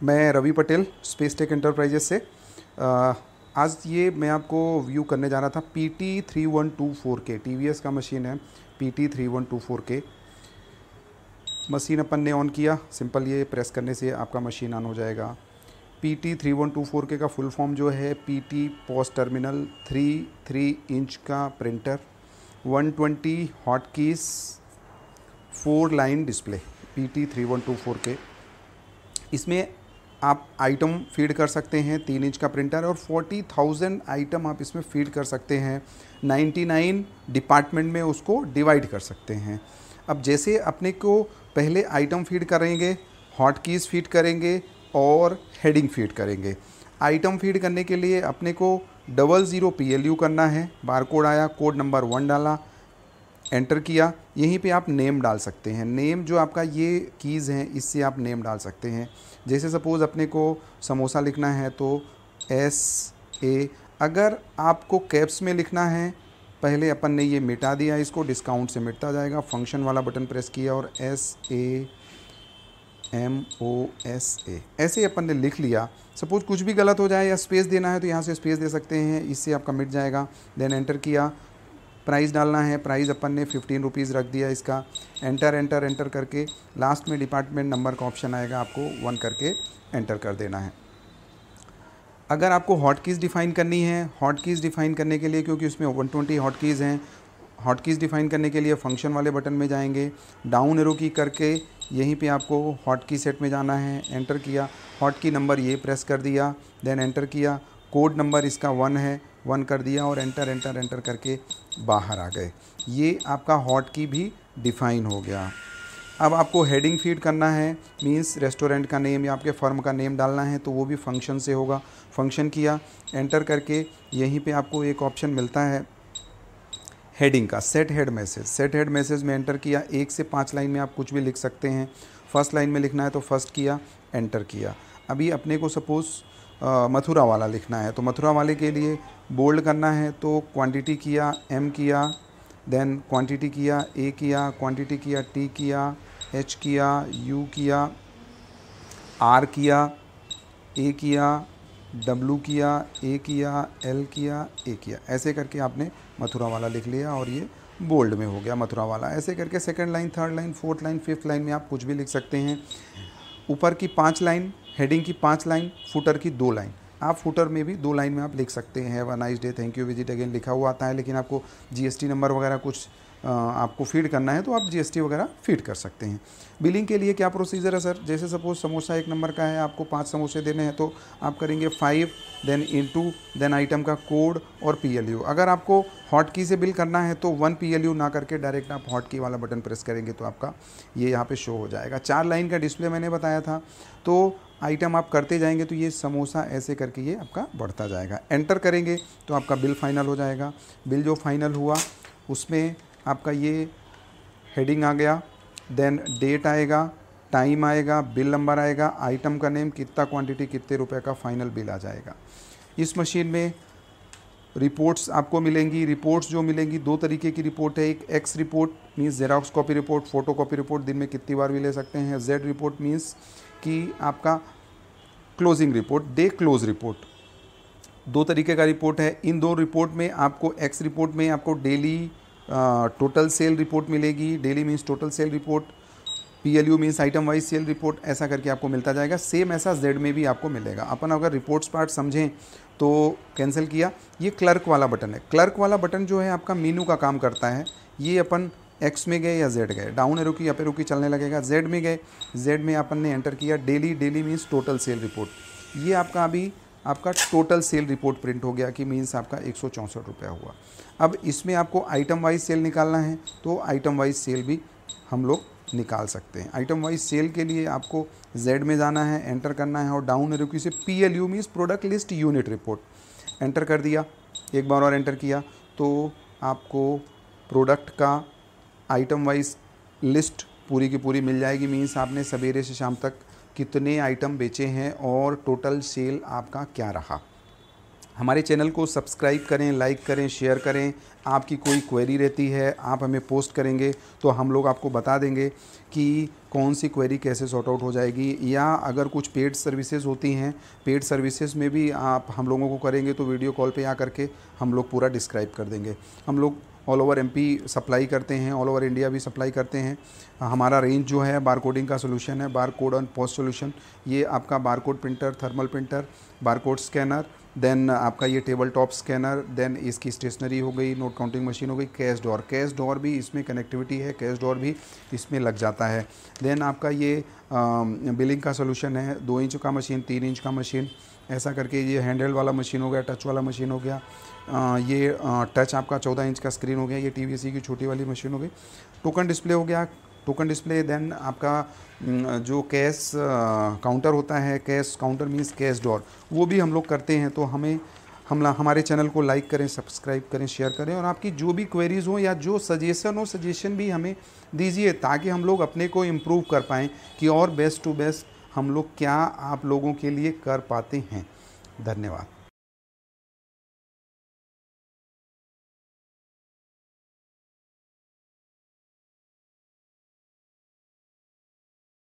मैं Ravi Patel space tech enterprises से। आज ये मैं आपको व्यू करने जा रहा था P T three one two four K T V S का मशीन है P T three one two four K machine अपन ने ऑन किया सिंपल ये प्रेस करने से आपका मशीन ऑन हो जाएगा। P T three one two four K का फुल फॉर्म जो है P T post terminal three three inch का printer one twenty hot keys four line display P T three one two four K इसमें आप item feed कर सकते हैं, तीन इंच का प्रिंटर और फोर्टी थाउज़ेंड आइटम आप इसमें फ़ीड कर सकते हैं। नाइन्टी नाइन डिपार्टमेंट में उसको डिवाइड कर सकते हैं। अब जैसे अपने को पहले आइटम फ़ीड करेंगे हॉट कीज़ फ़ीड करेंगे और हेडिंग फ़ीड करेंगे। आइटम फ़ीड करने के लिए अपने को डबल ज़ीरो पीएलयू करना है बार कोड आया कोड नंबर वन डाला एंटर किया, यहीं पे आप नेम डाल सकते हैं। नेम जो आपका ये कीज़ हैं, इससे आप नेम डाल सकते हैं। जैसे सपोज़ अपने को समोसा लिखना है तो एस ए अगर आपको कैप्स में लिखना है, पहले अपन ने ये मिटा दिया, इसको डिस्काउंट से मिटता जाएगा। फ़ंक्शन वाला बटन प्रेस किया और S A M O S A ऐसे अपन ने लिख लिया। सपोज़ कुछ भी गलत हो जाए या स्पेस देना है तो यहाँ से स्पेस दे सकते हैं, इससे आपका मिट जाएगा। देन एंटर किया। प्राइस डालना है। प्राइस अपन ने फिफ्टीन रुपीज़ रख दिया इसका। एंटर एंटर एंटर करके लास्ट में डिपार्टमेंट नंबर का ऑप्शन आएगा। आपको वन करके एंटर कर देना है। अगर आपको हॉट कीज़ डिफ़ाइन करनी है हॉट कीज़ डिफ़ाइन करने के लिए, क्योंकि उसमें वन ट्वेंटी हॉट कीज़ हैं हॉट कीज़ डिफ़ाइन करने के लिए फ़ंक्शन वाले बटन में जाएँगे। डाउन एरो की करके यहीं पे आपको हॉट की सेट में जाना है। एंटर किया हॉट की नंबर ये प्रेस कर दिया देन एंटर किया। कोड नंबर इसका वन है वन कर दिया और एंटर एंटर एंटर करके बाहर आ गए। ये आपका हॉट की भी डिफ़ाइन हो गया। अब आपको हेडिंग फ़ीड करना है मींस रेस्टोरेंट का नेम या आपके फर्म का नेम डालना है तो वो भी फ़ंक्शन से होगा। फ़ंक्शन किया एंटर करके यहीं पे आपको एक ऑप्शन मिलता है हेडिंग का set head message set head message में एंटर किया, एक से पाँच लाइन में आप कुछ भी लिख सकते हैं। फ़र्स्ट लाइन में लिखना है तो फ़र्स्ट किया एंटर किया। अभी अपने को सपोज़ मथुरा वाला लिखना है। तो मथुरा वाले के लिए बोल्ड करना है तो क्वांटिटी किया एम किया देन क्वांटिटी किया ए किया क्वांटिटी किया टी किया एच किया यू किया आर किया ए किया डब्लू किया ए किया एल किया ए किया। ऐसे करके आपने मथुरा वाला लिख लिया और ये बोल्ड में हो गया मथुरा वाला ऐसे करके second line third line fourth line fifth line में आप कुछ भी लिख सकते हैं। ऊपर की पाँच लाइन हेडिंग की पाँच लाइन, फुटर की दो लाइन। आप फुटर में भी दो लाइन में आप लिख सकते हैं। Have nice day thank you visit again लिखा हुआ आता है, लेकिन आपको जीएसटी नंबर वगैरह कुछ आपको फ़ीड करना है तो आप जीएसटी वगैरह फ़ीड कर सकते हैं। बिलिंग के लिए क्या प्रोसीजर है सर जैसे सपोज़ समोसा एक नंबर का है, आपको पाँच समोसे देने हैं तो आप करेंगे five then into then item का कोड और पीएलयू अगर आपको हॉट की से बिल करना है तो वन पीएलयू ना करके डायरेक्ट आप हॉट की वाला बटन प्रेस करेंगे तो आपका ये यहाँ पे शो हो जाएगा। चार लाइन का डिस्प्ले मैंने बताया था तो आइटम आप करते जाएँगे तो ये समोसा ऐसे करके ये आपका बढ़ता जाएगा। एंटर करेंगे तो आपका बिल फाइनल हो जाएगा। बिल जो फाइनल हुआ, उसमें आपका ये हेडिंग आ गया। देन डेट आएगा टाइम आएगा बिल नंबर आएगा आइटम का नेम कितना क्वांटिटी कितने रुपए का फाइनल बिल आ जाएगा। इस मशीन में रिपोर्ट्स आपको मिलेंगी। रिपोर्ट्स जो मिलेंगी, दो तरीके की रिपोर्ट है। एक X report means xerox copy report photo copy report दिन में कितनी बार भी ले सकते हैं। जेड रिपोर्ट मीन्स कि आपका closing report day close report दो तरीके का रिपोर्ट है। इन दो रिपोर्ट में आपको एक्स रिपोर्ट में आपको डेली टोटल सेल रिपोर्ट मिलेगी। Daily means total sale report P L U means item wise sale report ऐसा करके आपको मिलता जाएगा। सेम ऐसा जेड में भी आपको मिलेगा। अपन अगर रिपोर्ट्स पार्ट समझें तो कैंसिल किया। ये क्लर्क वाला बटन है। क्लर्क वाला बटन जो है, आपका मीनू का काम करता है। ये अपन एक्स में गए या जेड गए? डाउन एरो की अप एरो की चलने लगेगा। जेड में गए जेड में अपन ने एंटर किया। Daily daily means total sale report ये आपका अभी, आपका टोटल सेल रिपोर्ट प्रिंट हो गया कि मीन्स आपका एक सौ रुपया हुआ। अब इसमें आपको आइटम वाइज सेल निकालना है तो आइटम वाइज सेल भी हम लोग निकाल सकते हैं। आइटम वाइज सेल के लिए आपको जेड में जाना है एंटर करना है और डाउन एरो की से P L U means product list unit report enter कर दिया, एक बार और एंटर किया तो आपको प्रोडक्ट का आइटम वाइज लिस्ट पूरी की पूरी मिल जाएगी। मीन्स आपने सवेरे से शाम तक कितने आइटम बेचे हैं और टोटल सेल आपका क्या रहा। हमारे चैनल को सब्सक्राइब करें लाइक करें शेयर करें। आपकी कोई क्वेरी रहती है, आप हमें पोस्ट करेंगे तो हम लोग आपको बता देंगे कि कौन सी क्वेरी कैसे सॉर्ट आउट हो जाएगी। या अगर कुछ पेड सर्विसेज़ होती हैं पेड सर्विसेज़ में भी आप हम लोगों को करेंगे तो वीडियो कॉल पे आ करके हम लोग पूरा डिस्क्राइब कर देंगे। हम लोग ऑल ओवर एमपी सप्लाई करते हैं, ऑल ओवर इंडिया भी सप्लाई करते हैं। हमारा रेंज जो है बार कोडिंग का सोल्यूशन है bar code and post solution ये आपका bar code printer thermal printer bar code scanner then आपका ये टेबल टॉप स्कैनर देन इसकी स्टेशनरी हो गई नोट काउंटिंग मशीन हो गई कैश डोर कैश डोर भी इसमें कनेक्टिविटी है कैश डोर भी इसमें लग जाता है। देन आपका ये बिलिंग का सोल्यूशन है, दो इंच का मशीन तीन इंच का मशीन ऐसा करके ये हैंडल वाला मशीन हो गया टच वाला मशीन हो गया आ, ये आ, टच आपका चौदह इंच का स्क्रीन हो गया ये टी की छोटी वाली मशीन हो गई। टोकन डिस्प्ले हो गया टोकन डिस्प्ले देन आपका जो कैश काउंटर होता है cash counter means cash door वो भी हम लोग करते हैं तो हमें हम हमारे चैनल को लाइक करें सब्सक्राइब करें शेयर करें और आपकी जो भी क्वेरीज़ हो या जो सजेशन हो सजेशन भी हमें दीजिए ताकि हम लोग अपने को इम्प्रूव कर पाएँ कि और बेस्ट टू बेस्ट हम लोग क्या आप लोगों के लिए कर पाते हैं? धन्यवाद।